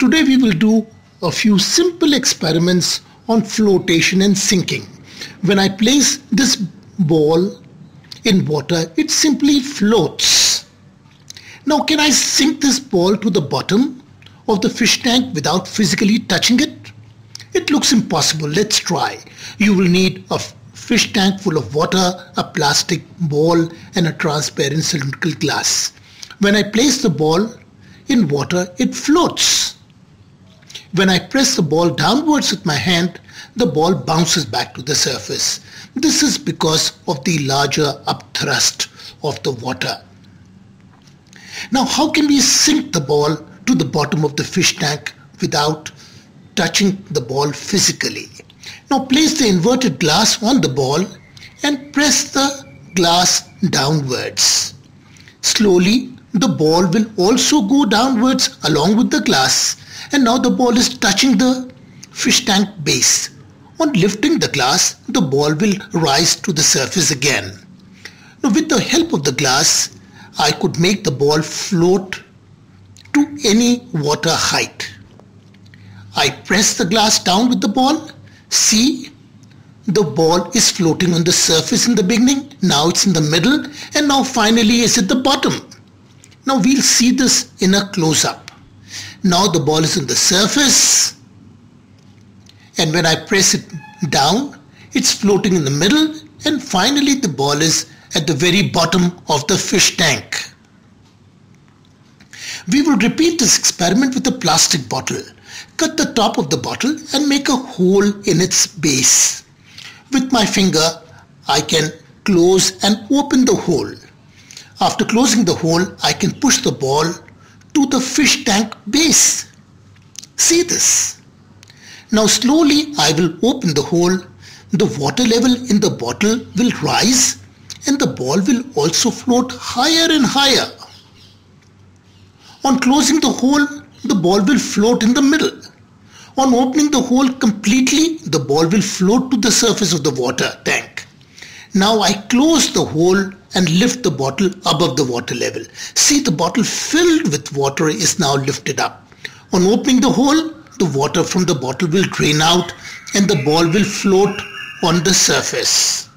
Today we will do a few simple experiments on flotation and sinking. When I place this ball in water, it simply floats. Now can I sink this ball to the bottom of the fish tank without physically touching it? It looks impossible. Let's try. You will need a fish tank full of water, a plastic ball and a transparent cylindrical glass. When I place the ball in water, it floats. When I press the ball downwards with my hand, the ball bounces back to the surface. This is because of the larger upthrust of the water. Now how can we sink the ball to the bottom of the fish tank without touching the ball physically? Now place the inverted glass on the ball and press the glass downwards. Slowly the ball will also go downwards along with the glass and now the ball is touching the fish tank base. On lifting the glass, the ball will rise to the surface again. Now with the help of the glass, I could make the ball float to any water height. I press the glass down with the ball. See, the ball is floating on the surface in the beginning. Now it's in the middle and now finally is at the bottom. Now we'll see this in a close-up. Now the ball is on the surface and when I press it down, it's floating in the middle and finally the ball is at the very bottom of the fish tank. We will repeat this experiment with a plastic bottle. Cut the top of the bottle and make a hole in its base. With my finger, I can close and open the hole. After closing the hole, I can push the ball to the fish tank base. See this. Now slowly I will open the hole. The water level in the bottle will rise and the ball will also float higher and higher. On closing the hole, the ball will float in the middle. On opening the hole completely, the ball will float to the surface of the water tank. Now I close the hole and lift the bottle above the water level. See the bottle filled with water is now lifted up. On opening the hole, the water from the bottle will drain out and the ball will float on the surface.